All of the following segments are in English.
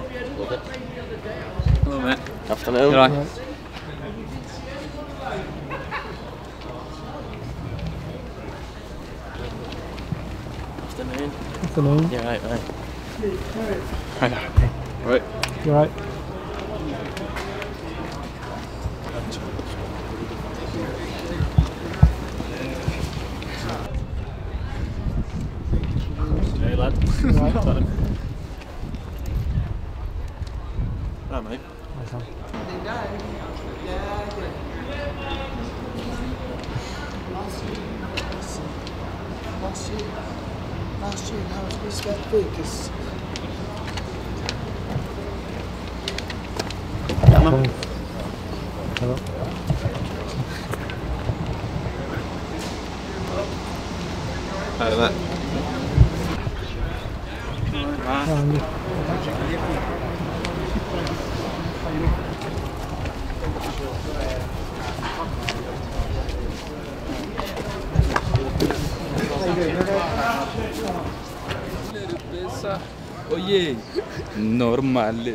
Hello, mate. Afternoon. You all right? Afternoon. Afternoon. Yeah, right, right. Right. Right. You alright? Hey, lad. Alright. Right, mate. One. Last year, last year, how was we spent because Cool. Hello. Did that? Oye, normal.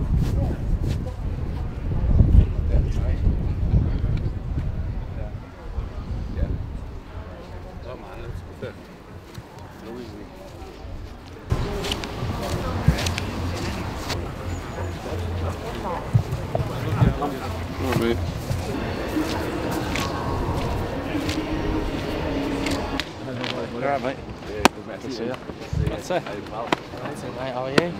That's it. That's it, mate. How are you?